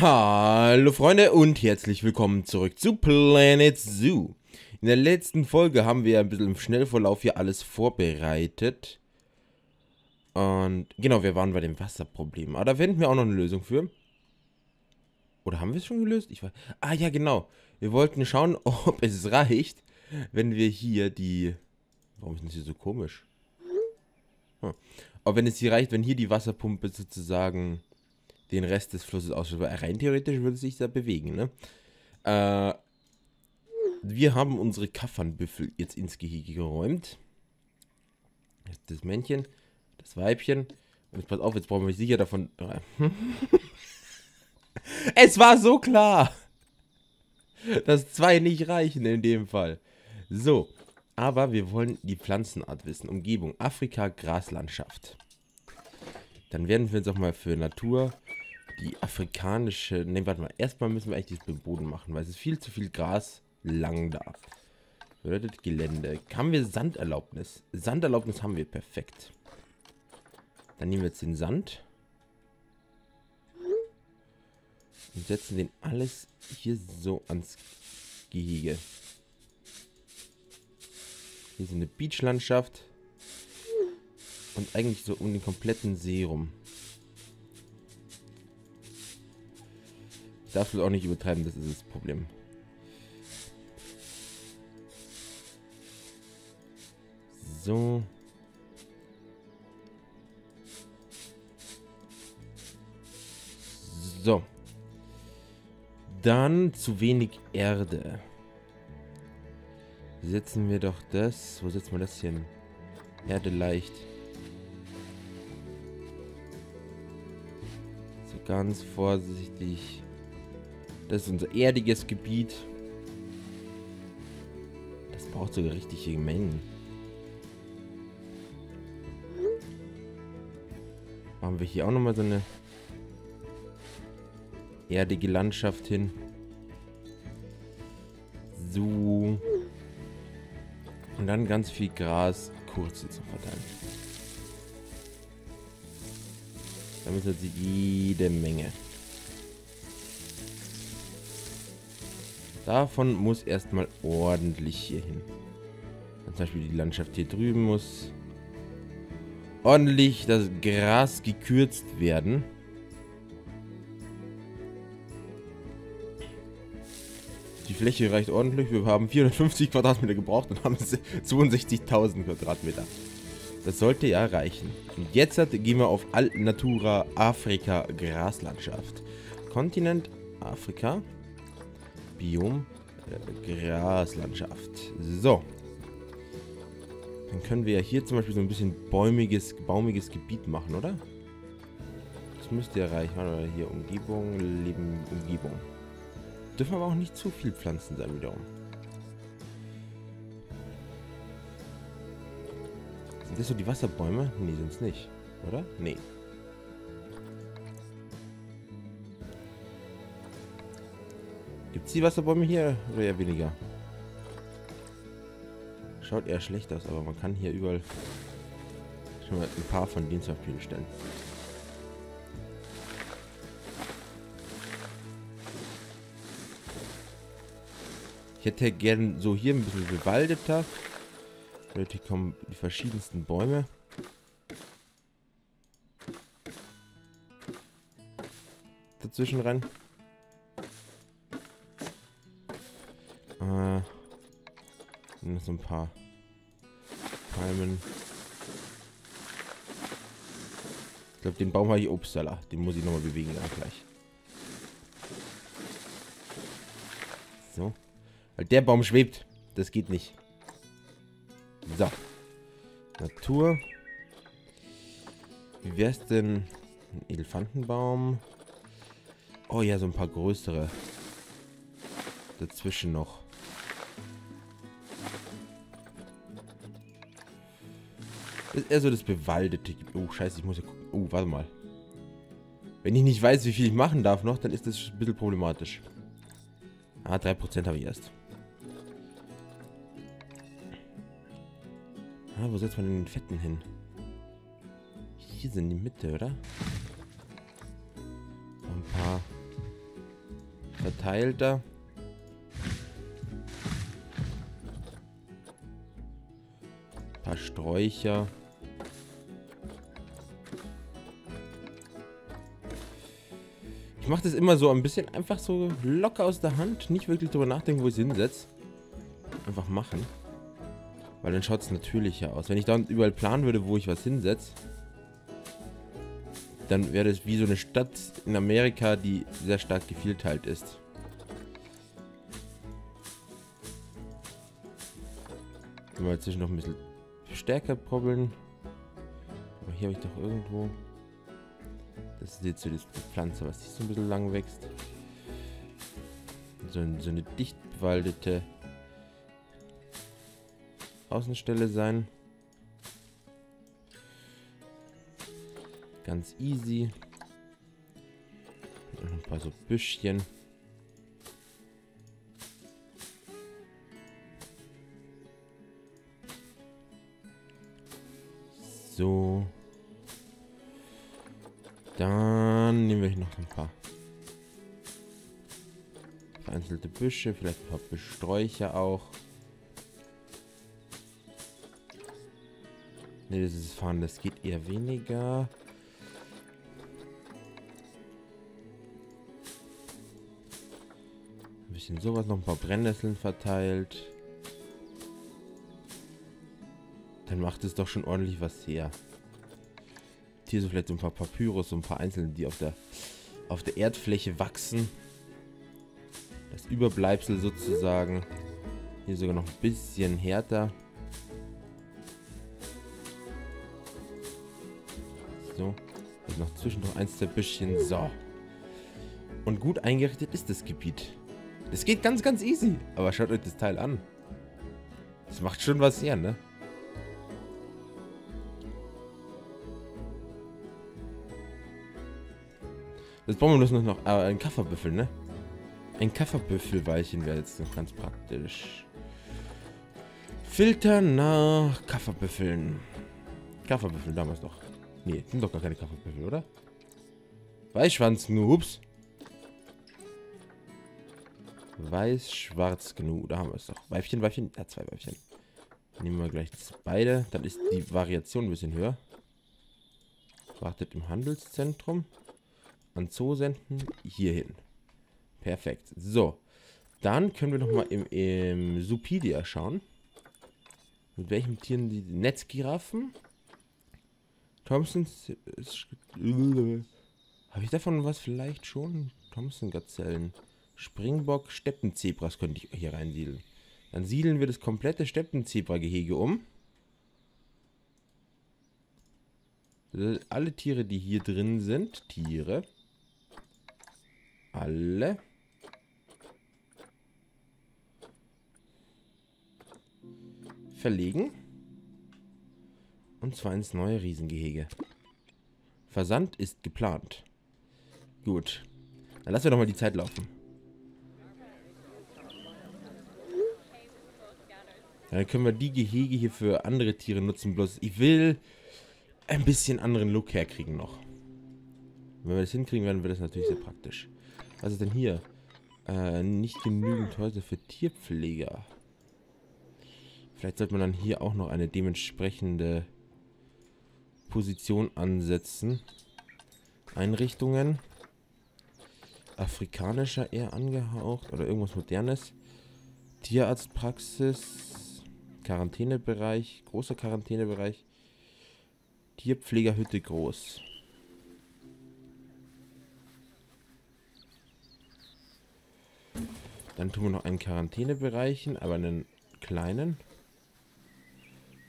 Hallo Freunde und herzlich willkommen zurück zu Planet Zoo. In der letzten Folge haben wir ein bisschen im Schnellvorlauf hier alles vorbereitet. Und genau, wir waren bei dem Wasserproblem. Aber da finden wir auch noch eine Lösung für. Oder haben wir es schon gelöst? Ich weiß. Ah ja, genau. Wir wollten schauen, ob es reicht, wenn wir hier die... Warum ist das hier so komisch? Hm. Aber wenn es hier reicht, wenn hier die Wasserpumpe sozusagen den Rest des Flusses. Weil rein theoretisch würde sich da bewegen, ne? Äh, wir haben unsere Kaffernbüffel jetzt ins Gehege geräumt. Das Männchen, das Weibchen. Und jetzt pass auf, jetzt brauchen wir sicher davon... es war so klar, dass zwei nicht reichen in dem Fall. So, aber wir wollen die Pflanzenart wissen. Umgebung, Afrika, Graslandschaft. Dann werden wir uns auch mal für Natur die afrikanische... Ne, warte mal. Erstmal müssen wir eigentlich das Boden machen, weil es ist viel zu viel Gras lang da. Bedeutet Gelände. Haben wir Sanderlaubnis? Sanderlaubnis haben wir. Perfekt. Dann nehmen wir jetzt den Sand. Und setzen den alles hier so ans Gehege. Hier ist eine Beachlandschaft. Und eigentlich so um den kompletten See rum. Darfst du auch nicht übertreiben, das ist das Problem. So. So. Dann zu wenig Erde. Setzen wir doch das. Wo setzen wir das hin? Erde leicht. So ganz vorsichtig. Das ist unser erdiges Gebiet. Das braucht sogar richtige Mengen. Machen wir hier auch nochmal so eine erdige Landschaft hin. So. Und dann ganz viel Gras kurz zu verteilen. Damit hat sie jede Menge. Davon muss erstmal ordentlich hier hin. Zum Beispiel die Landschaft hier drüben muss ordentlich das Gras gekürzt werden. Die Fläche reicht ordentlich. Wir haben 450 Quadratmeter gebraucht und haben 62.000 Quadratmeter. Das sollte ja reichen. Und jetzt gehen wir auf Alnatura Afrika Graslandschaft. Kontinent Afrika. Biom äh, Graslandschaft. So. Dann können wir ja hier zum Beispiel so ein bisschen bäumiges, baumiges Gebiet machen, oder? Das müsste ja reichen. Oder hier Umgebung, Leben, Umgebung. Dürfen aber auch nicht zu viel Pflanzen sein wiederum. Sind das so die Wasserbäume? Nee, sind es nicht. Oder? Nee. Die Wasserbäume hier eher weniger? Schaut eher schlecht aus, aber man kann hier überall schon mal ein paar von denen zur Verfügung stellen. Ich hätte gern so hier ein bisschen bewaldeter. Hier kommen die verschiedensten Bäume. Dazwischen rein. So ein paar Palmen. Ich glaube, den Baum habe ich Obstsalat. Den muss ich nochmal bewegen dann gleich. So. Weil der Baum schwebt. Das geht nicht. So. Natur. Wie wäre es denn? Ein Elefantenbaum. Oh ja, so ein paar größere. Dazwischen noch. Das ist eher so das bewaldete. Oh, scheiße, ich muss ja gucken. Oh, warte mal. Wenn ich nicht weiß, wie viel ich machen darf noch, dann ist das ein bisschen problematisch. Ah, 3% habe ich erst. Ah, wo setzt man denn den Fetten hin? Hier sind die Mitte, oder? Ein paar verteilter. Ein paar Sträucher. Ich mache das immer so ein bisschen einfach so locker aus der Hand. Nicht wirklich drüber nachdenken, wo ich es hinsetze. Einfach machen. Weil dann schaut es natürlicher aus. Wenn ich da überall planen würde, wo ich was hinsetze, dann wäre das wie so eine Stadt in Amerika, die sehr stark gevielteilt ist. Mal inzwischen noch ein bisschen stärker probbeln. Aber hier habe ich doch irgendwo... Das ist jetzt so die Pflanze, was hier so ein bisschen lang wächst. So, so eine dicht bewaldete Außenstelle sein. Ganz easy. Und ein paar so Büschchen. So. Dann nehmen wir hier noch ein paar vereinzelte Büsche, vielleicht ein paar Besträucher auch. Ne, das ist Fahren, das geht eher weniger. Ein bisschen sowas, noch ein paar Brennnesseln verteilt. Dann macht es doch schon ordentlich was her hier so vielleicht so ein paar Papyrus, so ein paar einzelne, die auf der, auf der Erdfläche wachsen. Das Überbleibsel sozusagen. Hier sogar noch ein bisschen härter. So. Also noch zwischendurch eins der Büschchen. So. Und gut eingerichtet ist das Gebiet. Das geht ganz, ganz easy. Aber schaut euch das Teil an. Das macht schon was her, ne? Jetzt brauchen wir bloß noch äh, einen Kafferbüffel, ne? Ein Kafferbüffelweilchen wäre jetzt noch ganz praktisch. Filter nach Kafferbüffeln. Kafferbüffel damals doch. Nee, sind doch gar keine Kafferbüffel, oder? Weißschwanz Noobs. Weiß-schwarz genug. Da haben wir es doch. Weibchen, Weibchen. Ja, zwei Weibchen. Nehmen wir gleich beide. Dann ist die Variation ein bisschen höher. Wartet im Handelszentrum an Zoo senden, hierhin. Perfekt. So. Dann können wir nochmal im, im Supidia schauen. Mit welchen Tieren die Netzgiraffen? Thompsons. Habe ich davon was vielleicht schon? Thompson-Gazellen. Springbock, Steppenzebras könnte ich hier reinsiedeln. Dann siedeln wir das komplette Steppenzebra-Gehege um. Alle Tiere, die hier drin sind, Tiere, alle. Verlegen. Und zwar ins neue Riesengehege. Versand ist geplant. Gut. Dann lassen wir doch mal die Zeit laufen. Dann können wir die Gehege hier für andere Tiere nutzen. Bloß ich will ein bisschen anderen Look herkriegen noch. Wenn wir das hinkriegen, werden wir das natürlich sehr praktisch. Was ist denn hier? Äh, nicht genügend Häuser für Tierpfleger. Vielleicht sollte man dann hier auch noch eine dementsprechende Position ansetzen. Einrichtungen. Afrikanischer eher angehaucht oder irgendwas modernes. Tierarztpraxis. Quarantänebereich. Großer Quarantänebereich. Tierpflegerhütte groß. Dann tun wir noch einen Quarantänebereichen, aber einen kleinen.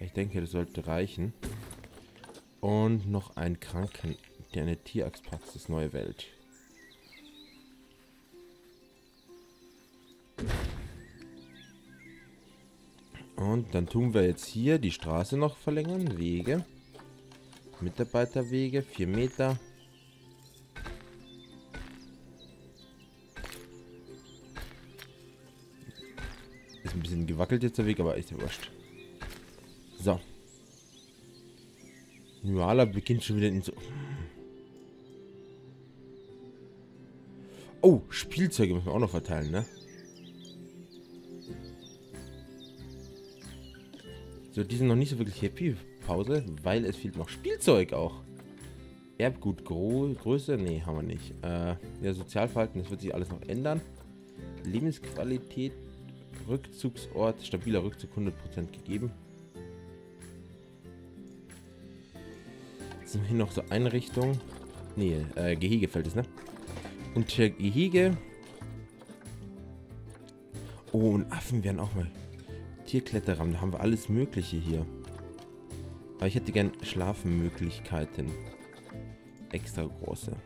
Ich denke, das sollte reichen. Und noch einen Kranken, der eine Tierarztpraxis Neue Welt. Und dann tun wir jetzt hier die Straße noch verlängern. Wege. Mitarbeiterwege, 4 Meter. Gewackelt jetzt der Weg, aber ist ja wurscht. So. Nuala beginnt schon wieder in so... Oh, Spielzeuge müssen wir auch noch verteilen, ne? So, die sind noch nicht so wirklich happy. Pause, weil es fehlt noch Spielzeug auch. Erbgut, Gro Größe? Nee, haben wir nicht. Äh, ja, Sozialverhalten, das wird sich alles noch ändern. Lebensqualität, Rückzugsort, stabiler Rückzug 100% gegeben. Sind hier noch so Einrichtungen? Nee, äh, Gehege fällt es, ne? Und hier Gehege. Oh, und Affen werden auch mal. Tierkletterer, da haben wir alles Mögliche hier. Aber ich hätte gern Schlafmöglichkeiten. Extra große.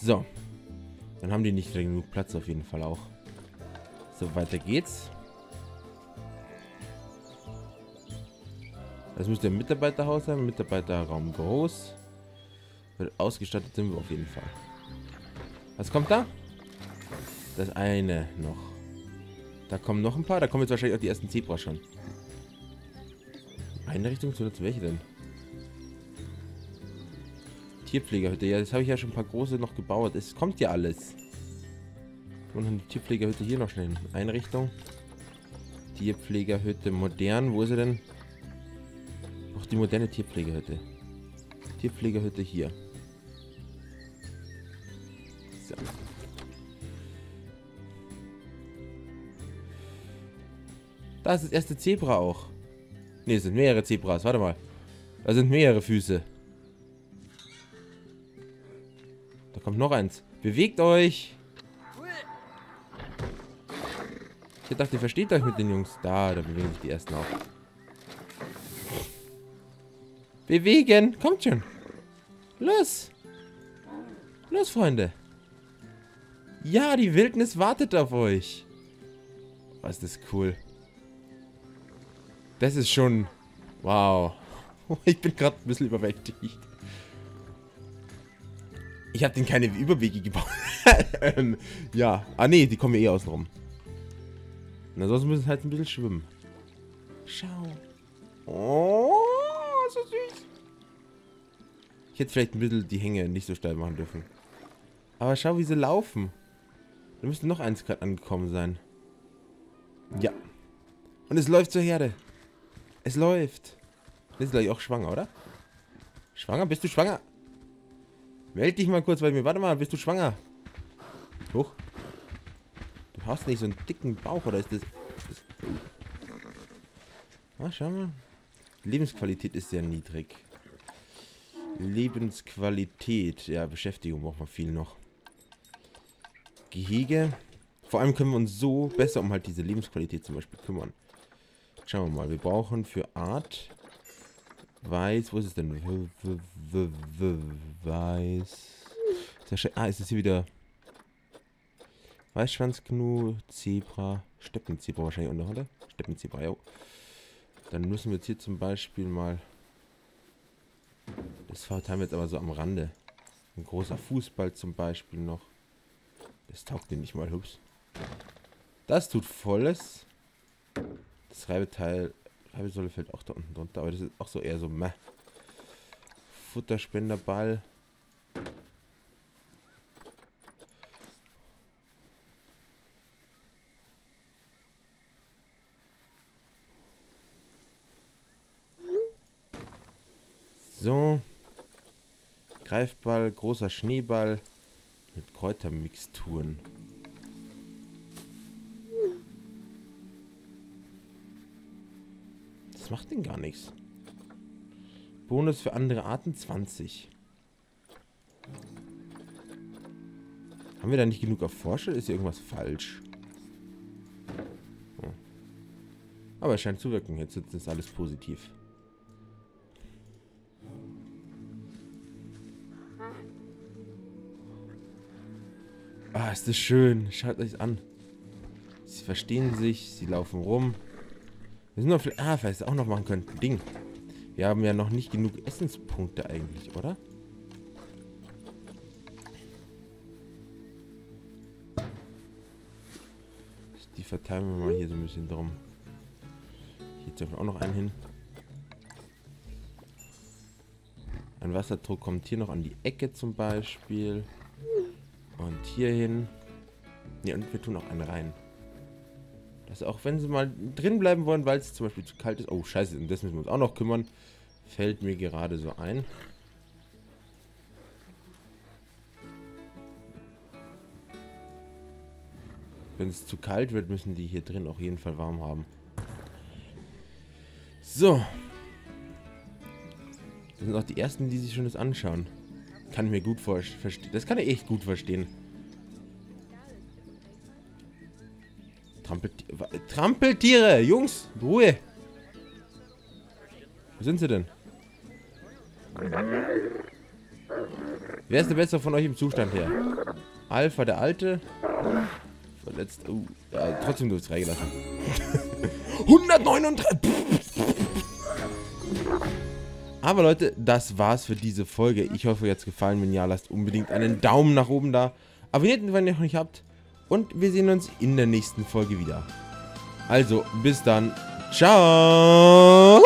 So. Dann haben die nicht genug Platz auf jeden Fall auch. So, weiter geht's. Das müsste ein Mitarbeiterhaus sein. Mitarbeiterraum groß. Ausgestattet sind wir auf jeden Fall. Was kommt da? Das eine noch. Da kommen noch ein paar. Da kommen jetzt wahrscheinlich auch die ersten Zebras schon. Einrichtung zu welche denn? Tierpflegerhütte. Ja, das habe ich ja schon ein paar große noch gebaut. Es kommt ja alles. Und dann die Tierpflegerhütte hier noch schnell. Einrichtung. Tierpflegerhütte modern. Wo ist sie denn? Auch die moderne Tierpflegehütte. Tierpflegehütte hier. So. Da ist das erste Zebra auch. Ne, es sind mehrere Zebras. Warte mal. Da sind mehrere Füße. Kommt noch eins. Bewegt euch. Ich dachte, ihr versteht euch mit den Jungs. Da, da bewegen sich die ersten auch. Bewegen. Kommt schon. Los. Los, Freunde. Ja, die Wildnis wartet auf euch. Was ist das cool. Das ist schon... Wow. Ich bin gerade ein bisschen überwältigt. Ich habe den keine Überwege gebaut. ähm, ja. Ah, nee, die kommen ja eh außen rum. Na, sonst müssen sie halt ein bisschen schwimmen. Schau. Oh so süß. Ich hätte vielleicht ein bisschen die Hänge nicht so steil machen dürfen. Aber schau, wie sie laufen. Da müsste noch eins gerade angekommen sein. Ja. Und es läuft zur Herde. Es läuft. Das ist gleich auch schwanger, oder? Schwanger? Bist du schwanger? Meld dich mal kurz bei mir. Warte mal, bist du schwanger? Hoch. Du hast nicht so einen dicken Bauch, oder ist das... das ah, schau mal. Lebensqualität ist sehr niedrig. Lebensqualität. Ja, Beschäftigung braucht man viel noch. Gehege. Vor allem können wir uns so besser um halt diese Lebensqualität zum Beispiel kümmern. Schauen wir mal. Wir brauchen für Art Weiß. Wo ist es denn? Weiß. Ah, ist es hier wieder Weißschwanzgnu, Zebra, Steppenzebra wahrscheinlich unter, oder? Steppenzebra, ja. Dann müssen wir jetzt hier zum Beispiel mal... Das verteilen wir jetzt aber so am Rande. Ein großer Fußball zum Beispiel noch. Das taugt den nicht mal hübsch. Das tut volles. Das Reibeteil, Reibesäule fällt auch da unten drunter, aber das ist auch so eher so meh. Futterspenderball. So. Greifball, großer Schneeball mit Kräutermixturen. Macht denn gar nichts. Bonus für andere Arten 20. Haben wir da nicht genug erforscht? Ist hier irgendwas falsch? Oh. Aber es scheint zu wirken. Jetzt ist alles positiv. Ah, ist das schön. Schaut euch an. Sie verstehen sich, sie laufen rum. Wir sind noch viel... Ah, vielleicht auch noch machen können. Ding. Wir haben ja noch nicht genug Essenspunkte eigentlich, oder? Die verteilen wir mal hier so ein bisschen drum. Hier zum auch noch einen hin. Ein Wasserdruck kommt hier noch an die Ecke zum Beispiel. Und hier hin. Ne, und wir tun auch einen rein. Dass auch wenn sie mal drin bleiben wollen, weil es zum Beispiel zu kalt ist. Oh, scheiße, und das müssen wir uns auch noch kümmern. Fällt mir gerade so ein. Wenn es zu kalt wird, müssen die hier drin auf jeden Fall warm haben. So. Das sind auch die ersten, die sich schon das anschauen. Kann ich mir gut verstehen. Das kann ich echt gut verstehen. Trampeltiere. Trampeltiere! Jungs, Ruhe! Wo sind sie denn? Wer ist der Beste von euch im Zustand her? Alpha, der Alte. Verletzt. Oh, ja, trotzdem du es freigelassen. 139. Aber Leute, das war's für diese Folge. Ich hoffe, euch hat's gefallen. Wenn ja, lasst unbedingt einen Daumen nach oben da. Abonniert, wenn ihr noch nicht habt. Und wir sehen uns in der nächsten Folge wieder. Also, bis dann. Ciao.